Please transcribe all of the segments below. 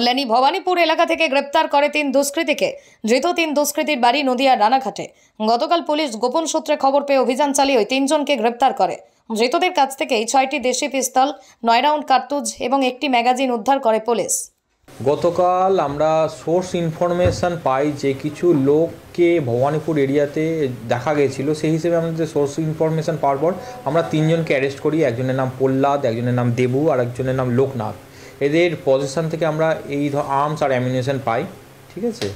কল্যাণী ভবানীপুর এলাকা থেকে গ্রেপ্তার করে তিন দুষ্কৃতীকে। ধৃত তিন দুষ্কৃতীর বাড়ি নদিয়ার রানাঘাটে। গতকাল পুলিশ গোপন সূত্রে খবর পেয়ে অভিযান চালিয়ে ওই তিনজনকে গ্রেপ্তার করে। ধৃতদের কাছ থেকেই ছয়টি দেশি পিস্তল, নয় রাউন্ড কার্তুজ এবং একটি ম্যাগাজিন উদ্ধার করে পুলিশ। গতকাল আমরা সোর্স ইনফরমেশান পাই যে কিছু লোককে ভবানীপুর এরিয়াতে দেখা গেছিল। সেই হিসেবে আমাদের সোর্স ইনফরমেশান পাওয়ার পর আমরা তিনজনকে অ্যারেস্ট করি। একজনের নাম প্রহ্লাদ, একজনের নাম দেবু, আর একজনের নাম লোকনাথ। এদের পজিশন থেকে আমরা এই ধর আর্মস আর অ্যামিনেশন পাই ঠিক আছে?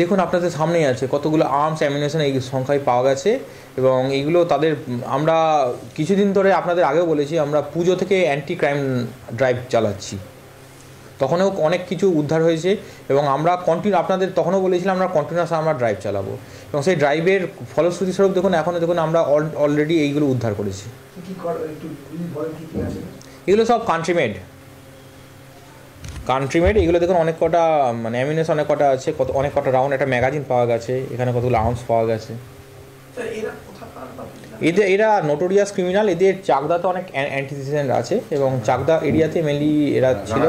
দেখুন আপনাদের সামনেই আছে কতগুলো আর্মস অ্যামিনেশন এই সংখ্যায় পাওয়া গেছে এবং এইগুলো তাদের আমরা কিছুদিন ধরে আপনাদের আগেও বলেছি আমরা পুজো থেকে অ্যান্টি ক্রাইম ড্রাইভ চালাচ্ছি। তখনও অনেক কিছু উদ্ধার হয়েছে এবং আমরা কন্টিনিউ আপনাদের তখনও বলেছিলাম আমরা কন্টিনিউয়াস আমরা ড্রাইভ চালাবো। এবং সেই ড্রাইভের ফলশ্রুতি স্বরূপ দেখুন এখনও দেখুন আমরা অলরেডি এইগুলো উদ্ধার করেছি। এগুলো সব কান্ট্রি মেড কান্ট্রি মেড এগুলো দেখুন অনেক কটা মানে অ্যামিনেশন অনেক কটা আছে কত অনেক কটা রাউন্ড একটা ম্যাগাজিন পাওয়া গেছে এখানে কতগুলো আউন্স পাওয়া গেছে স্যার এরা কোথাকার বা এদের এরা নোটোরিয়াস ক্রিমিনাল এদের চাকদা তো অনেক অ্যান্টিসিডেন্ট আছে এবং চাকদা এরিয়াতে মেনলি এরা ছিল।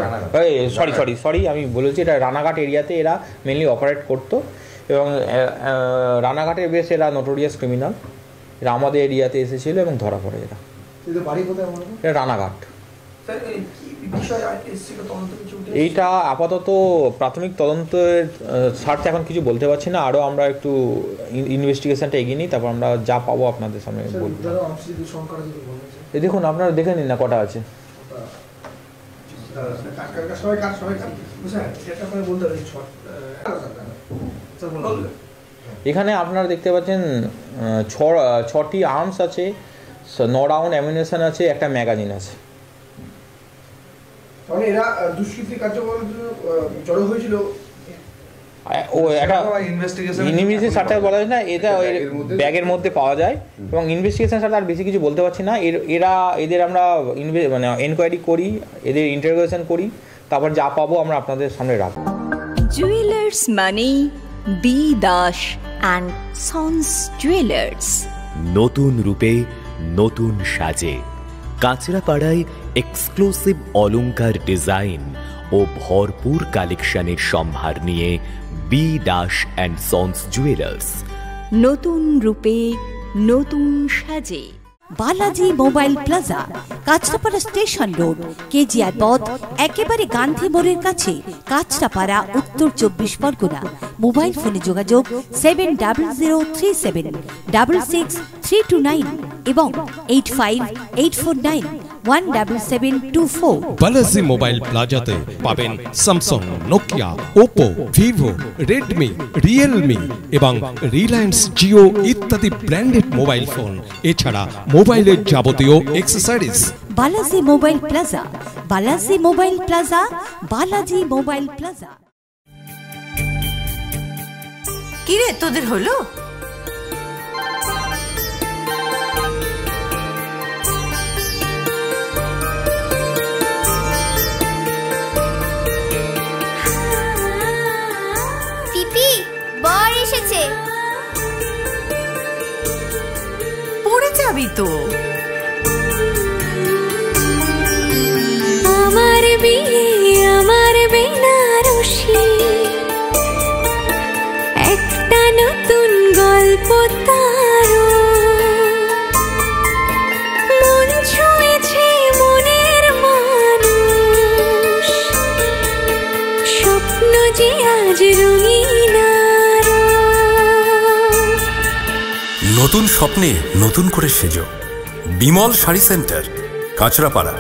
সরি সরি সরি আমি বলেছি এটা রানাঘাট এরিয়াতে এরা মেনলি অপারেট করতো এবং রানাঘাটের বেশ এরা নোটোরিয়াস ক্রিমিনাল এরা আমাদের এরিয়াতে এসেছিল এবং ধরা পড়ে এরা। এটা রানাঘাট। এইটা আপাতত প্রাথমিক তদন্তের স্বার্থে এখন কিছু বলতে পারছি না। আরও আমরা একটু ইনভেস্টিগেশনটা এগিয়ে নিই তারপর আমরা যা পাবো আপনাদের সামনে বলব। এই দেখুন আপনারা দেখে নিন না কটা আছে। কার কার কার সবাই কার সবাই কার? স্যার এটা আপনার বলতে হবে ছট স্যার বলুন। এখানে আপনারা দেখতে পাচ্ছেন ছ ছটি আর্মস আছে ন রাউন্ড অ্যামিনেশন আছে একটা ম্যাগাজিন আছে। তাহলে এরা দুষ্কৃতি কার্যকলাপ জড়ো হয়েছিল। ও একটা ইনভেস্টিগেশন সাথে বলা যায় না এটা ওই ব্যাগের মধ্যে- পাওয়া যায়। এবং ইনভেস্টিগেশন সাথে আর বেশি কিছু বলতে পারছি না। এর এরা এদের আমরা মানে এনকোয়ারি করি এদের ইন্টারোগেশন করি। তারপর যা পাবো আমরা আপনাদের সামনে রাখব। Jewellers money B Das and sons jewellers নতুন রূপে নতুন সাজে। কাঁচরাপাড়ায় এক্সক্লুসিভ অলংকার ডিজাইন ও ভরপুর কালেকশনের সম্ভার নিয়ে B Das and sons jewellers নতুন রূপে, নতুন সাজে। Balaji mobile plaza, Kanchrapara station road, KGR পথ, একেবারে গান্ধী মোড়ের কাছে, কাঁচরাপাড়া, উত্তর চব্বিশ পরগনা। মোবাইল ফোনে যোগাযোগ seven double zero three seven, double six three two nine. এবং eight five eight four nine one double seven two four Balaji mobile প্লাজাতে পাবেন Samsung Nokia Oppo Vivo Redmi Realme এবং রিলায়েন্স জিও ইত্যাদি ব্র্যান্ডেড মোবাইল ফোন এছাড়া মোবাইলের যাবতীয় accessories Balaji mobile plaza Balaji mobile plaza Balaji mobile plaza কিরে তোদের হলো? যাবি তো আমার বিয়ে, আমার বেনারসি। একটা নতুন গল্প তারও মন ছুঁয়েছে মনের মানুষ। স্বপ্ন যে আজ রঙিন নতুন স্বপ্নে নতুন করে সেজ। বিমল শাড়ি সেন্টার কাঁচরাপাড়া।